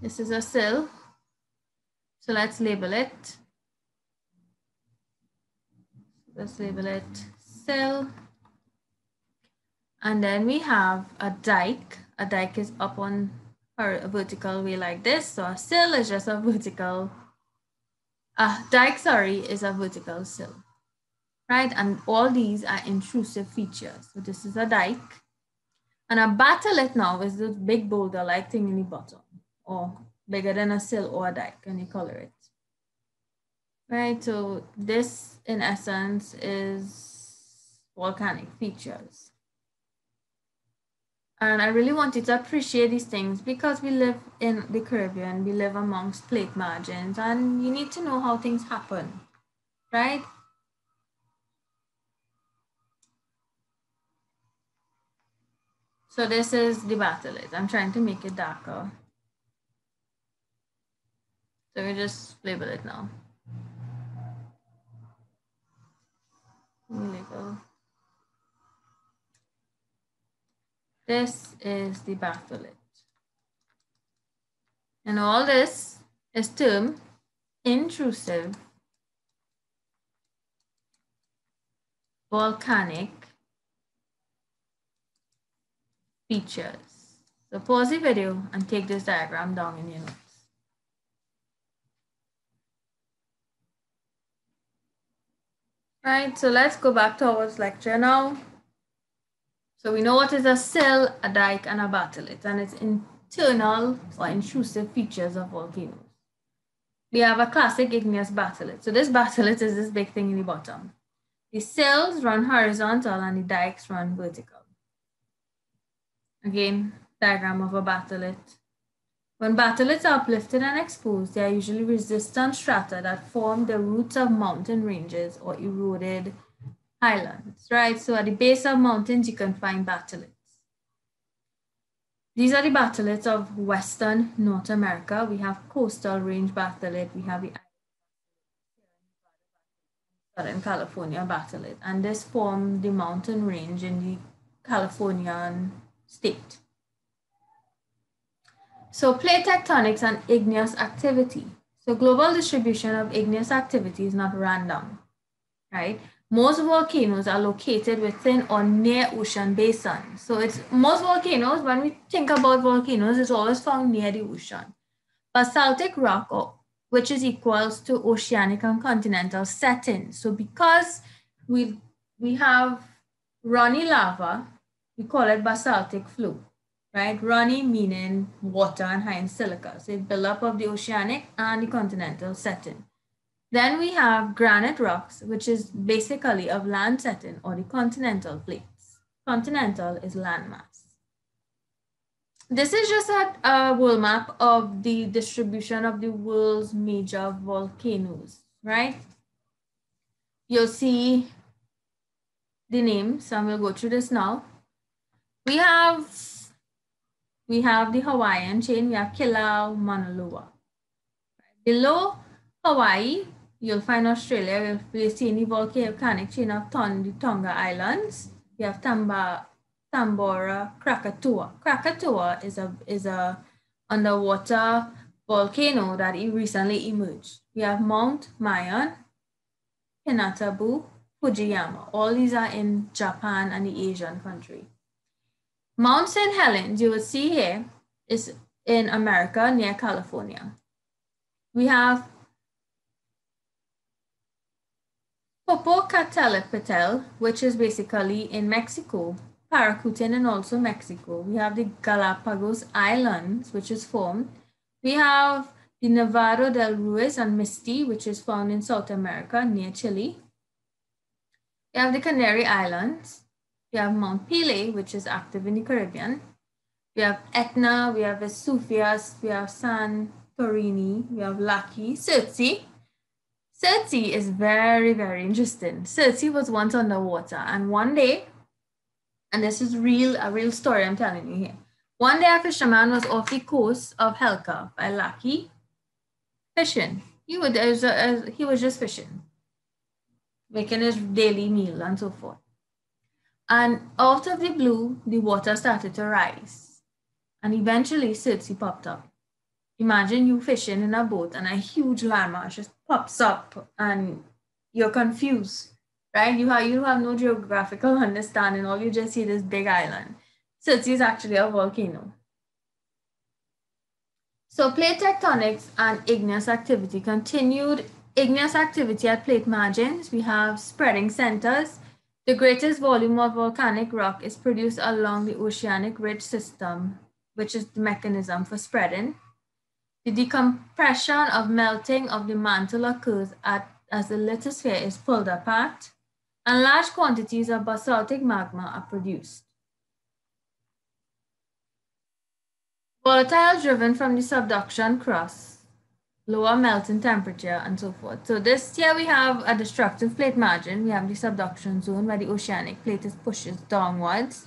This is a sill. So let's label it. Let's label it sill. And then we have a dike. A dike is up on a vertical way like this. So a sill is just a vertical, a dike, sorry, is a vertical sill, right? And all these are intrusive features. So this is a dike. And a batholith now is the big boulder-like thing in the bottom or bigger than a sill or a dike and you color it. Right, so this in essence is volcanic features. And I really wanted to appreciate these things because we live in the Caribbean, we live amongst plate margins and you need to know how things happen, right? So this is the batholith. I'm trying to make it darker. So we just label it now. Label. This is the batholith. And all this is termed intrusive volcanic features. So pause the video and take this diagram down in your notes. Right, so let's go back to our lecture now. So we know what is a sill, a dike, and a batholith, and its internal or intrusive features of volcanoes. We have a classic igneous batholith. So this batholith is this big thing in the bottom. The sills run horizontal and the dikes run vertical. Again, diagram of a batholith. When batholiths are uplifted and exposed, they are usually resistant strata that form the roots of mountain ranges or eroded highlands, right? So at the base of mountains, you can find batholiths. These are the batholiths of Western North America. We have coastal range batholith, we have the Southern California batholith, and this form the mountain range in the Californian state. So plate tectonics and igneous activity. So global distribution of igneous activity is not random, right? Most volcanoes are located within or near ocean basins. So it's most volcanoes, when we think about volcanoes, it's always found near the ocean. Basaltic rock, which is equals to oceanic and continental setting. So because we, we have runny lava, we call it basaltic flow right? Runny meaning water and high in silica. So buildup of the oceanic and the continental setting. Then we have granite rocks, which is basically of land setting or the continental plates. Continental is landmass. This is just a, a world map of the distribution of the world's major volcanoes, right? You'll see the names, and we'll go through this now. We have we have the Hawaiian chain, we have Kilauea, Mauna Loa. Below Hawaii, you'll find Australia, we'll see the volcanic chain of the Tonga Islands. We have Tamba, Tambora, Krakatoa. Krakatoa is a, is a underwater volcano that recently emerged. We have Mount Mayon, Pinatubo, Fujiyama. All these are in Japan and the Asian country. Mount St. Helens, you will see here, is in America near California. We have Popocatépetl, which is basically in Mexico, Paricutin and also Mexico. We have the Galapagos Islands, which is formed. We have the Nevado del Ruiz and Misti, which is found in South America near Chile. We have the Canary Islands. We have Mount Pelee, which is active in the Caribbean. We have Etna, we have Vesuvius, we have Santorini, we have Laki, Surtsey. Surtsey is very, very interesting. Surtsey was once underwater and one day, and this is real, a real story I'm telling you here. One day a fisherman was off the coast of Hekla by Laki fishing. He, would, as he was just fishing, making his daily meal and so forth. And out of the blue, the water started to rise. And eventually, Surtsey popped up. Imagine you fishing in a boat and a huge landmass just pops up and you're confused, right? You have, you have no geographical understanding. All you just see this big island. Surtsey is actually a volcano. So plate tectonics and igneous activity continued. Igneous activity at plate margins. We have spreading centers the greatest volume of volcanic rock is produced along the oceanic ridge system, which is the mechanism for spreading. The decompression of melting of the mantle occurs at, as the lithosphere is pulled apart, and large quantities of basaltic magma are produced. Volatile driven from the subduction crust lower melting temperature and so forth. So this here we have a destructive plate margin. We have the subduction zone where the oceanic plate is pushes downwards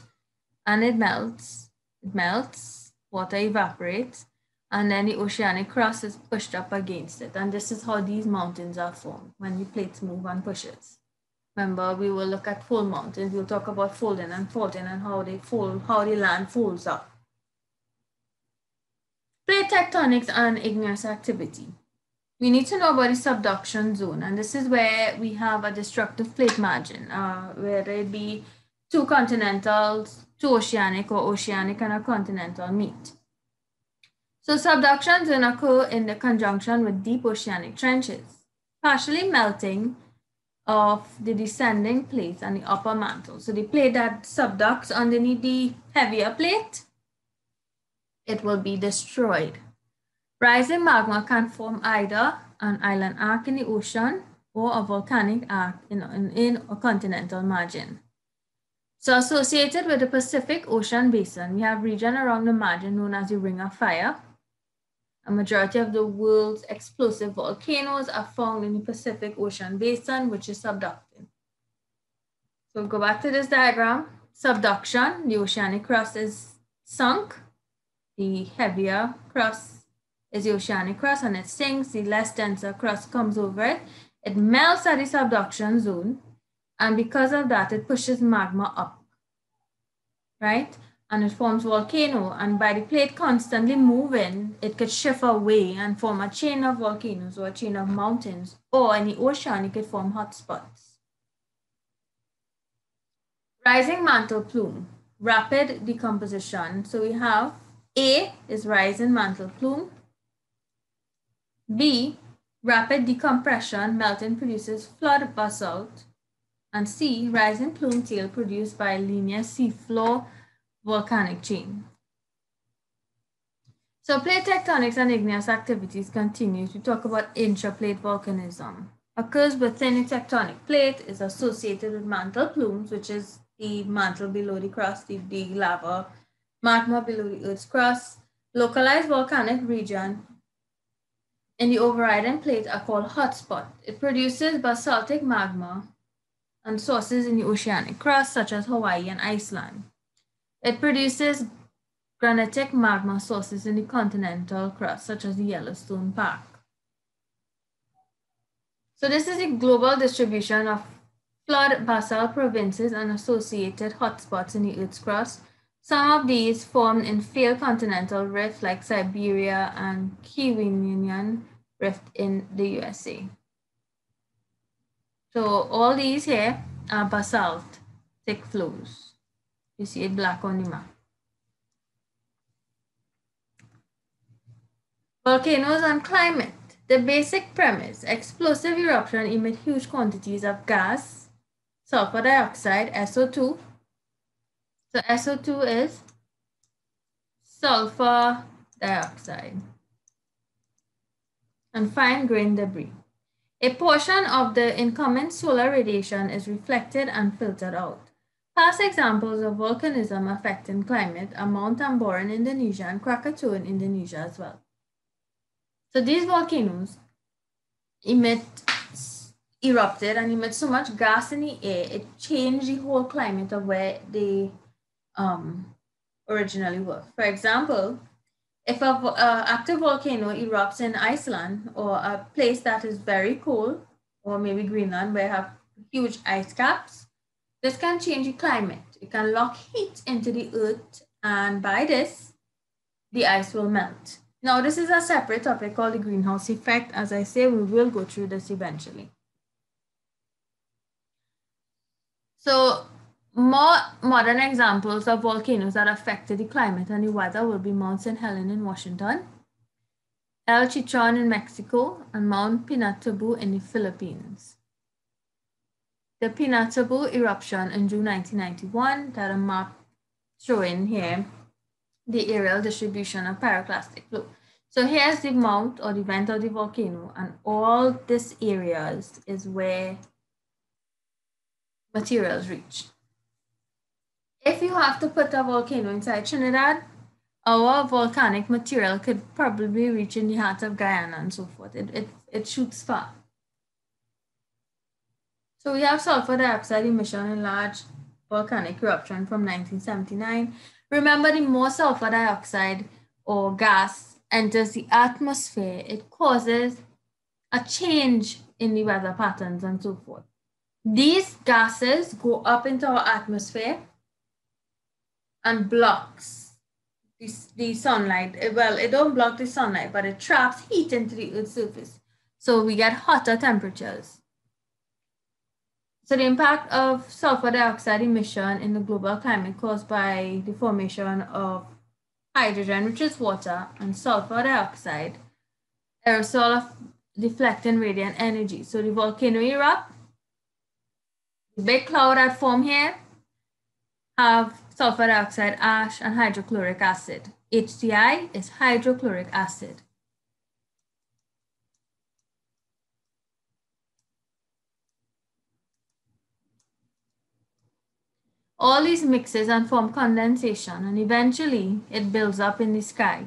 and it melts. It melts, water evaporates, and then the oceanic crust is pushed up against it. And this is how these mountains are formed when the plates move and pushes. Remember, we will look at fold mountains. We'll talk about folding and faulting and how they fold, how the land folds up. Plate tectonics and igneous activity. We need to know about the subduction zone, and this is where we have a destructive plate margin, uh, whether it be two continentals, two oceanic, or oceanic and a continental meet. So subduction zone occur in the conjunction with deep oceanic trenches, partially melting of the descending plate and the upper mantle. So the plate that subducts underneath the heavier plate it will be destroyed. Rising magma can form either an island arc in the ocean or a volcanic arc in, in, in a continental margin. So associated with the Pacific Ocean Basin, we have region around the margin known as the Ring of Fire. A majority of the world's explosive volcanoes are found in the Pacific Ocean Basin, which is subducting. So go back to this diagram. Subduction, the oceanic crust is sunk the heavier crust is the oceanic crust and it sinks, the less denser crust comes over it. It melts at the subduction zone. And because of that, it pushes magma up, right? And it forms volcano. And by the plate constantly moving, it could shift away and form a chain of volcanoes or a chain of mountains. Or in the ocean, it could form hotspots. Rising mantle plume, rapid decomposition. So we have a is rise in mantle plume. B, rapid decompression, melting produces flood basalt. And C, rise in plume tail produced by linear seafloor volcanic chain. So plate tectonics and igneous activities continue to talk about intraplate volcanism. Occurs within a tectonic plate, is associated with mantle plumes, which is the mantle below the crust, the, the lava magma below the Earth's crust. Localized volcanic region in the overriding plate are called hotspot. It produces basaltic magma and sources in the oceanic crust, such as Hawaii and Iceland. It produces granitic magma sources in the continental crust, such as the Yellowstone Park. So this is the global distribution of flood basalt provinces and associated hotspots in the Earth's crust. Some of these formed in failed continental rifts like Siberia and Keweenaw rift in the USA. So all these here are basaltic flows. You see it black on the map. Volcanoes and climate. The basic premise, explosive eruption emit huge quantities of gas, sulfur dioxide, SO2. So SO2 is sulfur dioxide and fine grained debris. A portion of the incoming solar radiation is reflected and filtered out. Past examples of volcanism affecting climate are Mount Tambora in Indonesia and Krakatoa in Indonesia as well. So these volcanoes emit, erupted and emit so much gas in the air, it changed the whole climate of where they um, originally were. For example, if an uh, active volcano erupts in Iceland or a place that is very cold, or maybe Greenland where you have huge ice caps, this can change the climate. It can lock heat into the earth and by this, the ice will melt. Now, this is a separate topic called the greenhouse effect. As I say, we will go through this eventually. So more modern examples of volcanoes that affected the climate and the weather will be Mount St. Helens in Washington, El Chichon in Mexico, and Mount Pinatubo in the Philippines. The Pinatubo eruption in June 1991 that a map showing here the aerial distribution of pyroclastic flow. So here's the mount or the vent of the volcano and all these areas is where materials reach. If you have to put a volcano inside Trinidad, our volcanic material could probably reach in the heart of Guyana and so forth. It, it, it shoots far. So we have sulfur dioxide emission in large volcanic eruption from 1979 Remember, the more sulfur dioxide or gas enters the atmosphere, it causes a change in the weather patterns and so forth. These gases go up into our atmosphere and blocks the, the sunlight. Eh, well, it don't block the sunlight, but it traps heat into the Earth's surface. So we get hotter temperatures. So the impact of sulfur dioxide emission in the global climate caused by the formation of hydrogen, which is water, and sulfur dioxide, aerosol of deflecting radiant energy. So the volcano erupt, the big cloud that form here have sulfur dioxide ash and hydrochloric acid. HCI is hydrochloric acid. All these mixes and form condensation and eventually it builds up in the sky.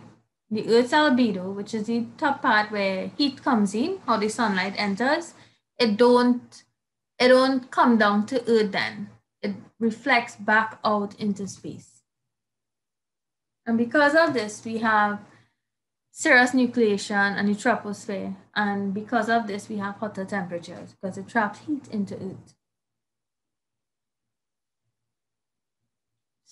The Earth's albedo, which is the top part where heat comes in, how the sunlight enters, it don't, it don't come down to Earth then. It reflects back out into space. And because of this, we have cirrus nucleation and the troposphere. And because of this, we have hotter temperatures because it traps heat into Earth.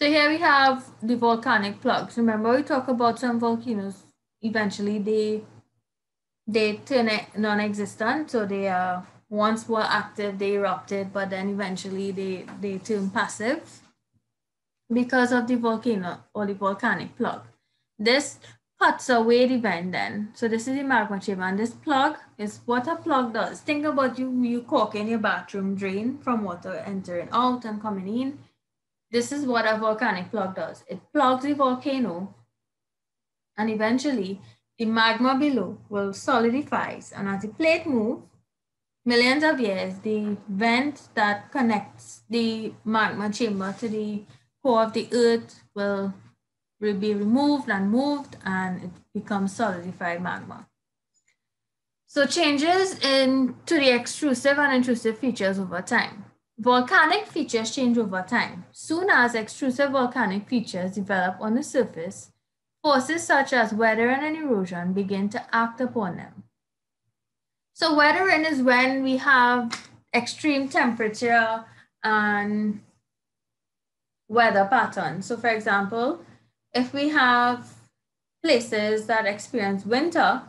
So here we have the volcanic plugs. Remember we talk about some volcanoes, eventually they they turn non-existent. So they uh, once were active, they erupted, but then eventually they, they turn passive because of the volcano or the volcanic plug. This cuts away the vent then. So this is the magma chamber and this plug is what a plug does. Think about you, you in your bathroom drain from water entering out and coming in this is what a volcanic plug does. It plugs the volcano And eventually, the magma below will solidify. And as the plate moves, millions of years, the vent that connects the magma chamber to the core of the earth will, will be removed and moved and it becomes solidified magma. So changes in to the extrusive and intrusive features over time. Volcanic features change over time. Soon as extrusive volcanic features develop on the surface, forces such as weathering and erosion begin to act upon them. So weathering is when we have extreme temperature and weather patterns. So for example, if we have places that experience winter,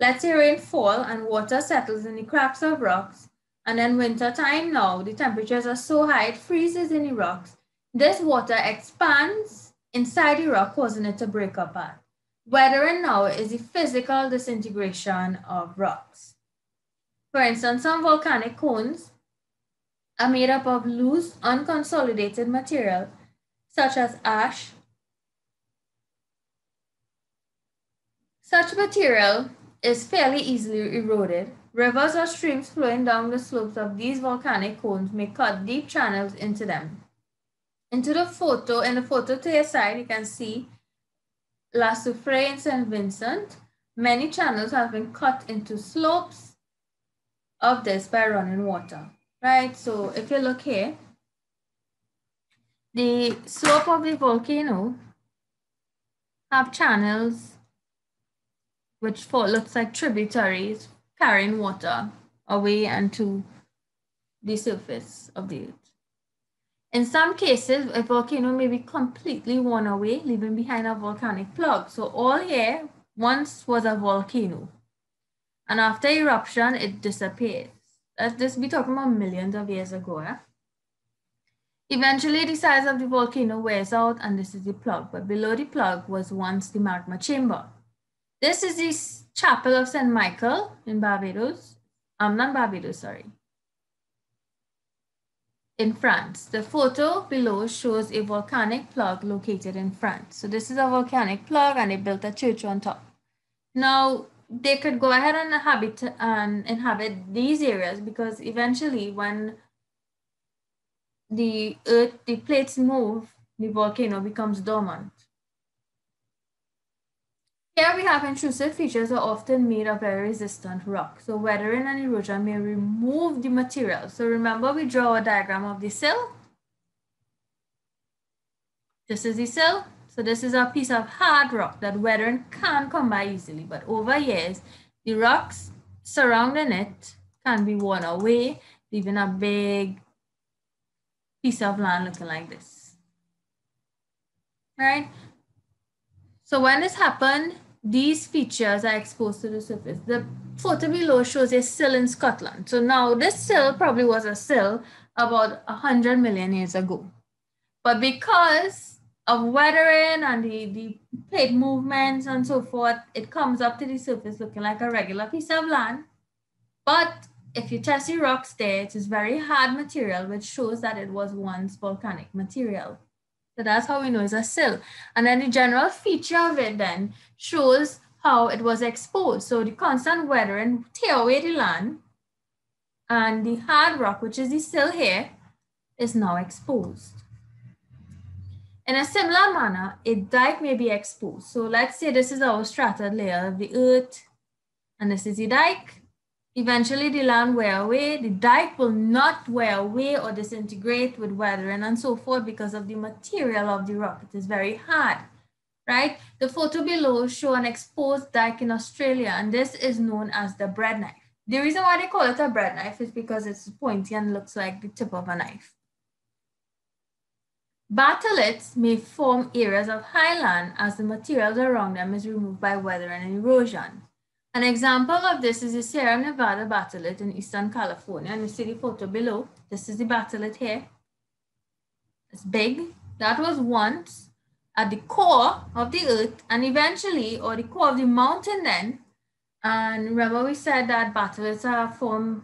let's say rainfall and water settles in the cracks of rocks, and then winter time now, the temperatures are so high, it freezes in the rocks. This water expands inside the rock, causing it to break apart. Weathering now is the physical disintegration of rocks. For instance, some volcanic cones are made up of loose, unconsolidated material, such as ash. Such material is fairly easily eroded. Rivers or streams flowing down the slopes of these volcanic cones may cut deep channels into them. Into the photo, in the photo to your side, you can see La Soufrière in St. Vincent. Many channels have been cut into slopes of this by running water, right? So if you look here, the slope of the volcano have channels which for, looks like tributaries carrying water away and to the surface of the earth. In some cases, a volcano may be completely worn away, leaving behind a volcanic plug. So all here once was a volcano. And after eruption, it disappears. Let this be talking about millions of years ago. Eh? Eventually, the size of the volcano wears out, and this is the plug. But below the plug was once the magma chamber. This is the chapel of St. Michael in Barbados. I'm um, not Barbados, sorry. In France. The photo below shows a volcanic plug located in France. So this is a volcanic plug and they built a church on top. Now, they could go ahead and inhabit and inhabit these areas because eventually when the earth, the plates move, the volcano becomes dormant. Here we have intrusive features are often made of very resistant rock. So weathering and erosion may remove the material. So remember we draw a diagram of the sill. This is the sill. So this is a piece of hard rock that weathering can come by easily, but over years, the rocks surrounding it can be worn away, leaving a big piece of land looking like this. Right? So when this happened, these features are exposed to the surface. The photo below shows a sill in Scotland. So now this sill probably was a sill about 100 million years ago. But because of weathering and the, the plate movements and so forth, it comes up to the surface looking like a regular piece of land. But if you test the rocks there, it is very hard material, which shows that it was once volcanic material. So that's how we know it's a sill. And then the general feature of it then shows how it was exposed. So the constant weathering tear away the land and the hard rock, which is the sill here, is now exposed. In a similar manner, a dike may be exposed. So let's say this is our strata layer of the earth, and this is the dike. Eventually the land wear away, the dike will not wear away or disintegrate with weathering and so forth because of the material of the rock. It is very hard, right? The photo below show an exposed dike in Australia and this is known as the bread knife. The reason why they call it a bread knife is because it's pointy and looks like the tip of a knife. Batholiths may form areas of highland as the materials around them is removed by weathering and erosion. An example of this is the Sierra Nevada batholith in Eastern California. And you see the photo below. This is the batholith here. It's big. That was once at the core of the earth and eventually, or the core of the mountain then. And remember we said that batholiths are uh, formed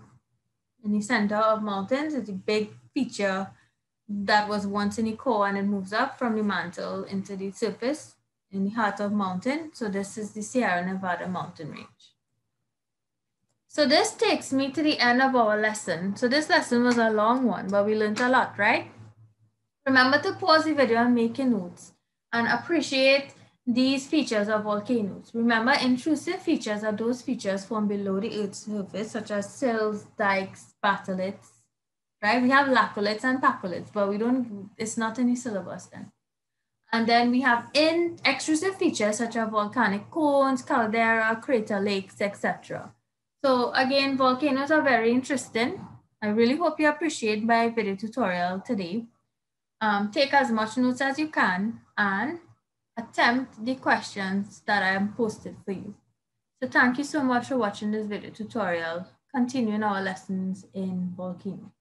in the center of mountains. It's a big feature that was once in the core and it moves up from the mantle into the surface in the heart of mountain. So this is the Sierra Nevada mountain range. So this takes me to the end of our lesson. So this lesson was a long one, but we learned a lot, right? Remember to pause the video and make your notes and appreciate these features of volcanoes. Remember, intrusive features are those features formed below the Earth's surface, such as sills, dikes, batholiths, right? We have laccoliths and paccoliths, but we don't, it's not in the syllabus then. And then we have in extrusive features such as volcanic cones, caldera, crater lakes, etc. So again, volcanoes are very interesting. I really hope you appreciate my video tutorial today. Um, take as much notes as you can and attempt the questions that I am posted for you. So thank you so much for watching this video tutorial, continuing our lessons in volcanoes.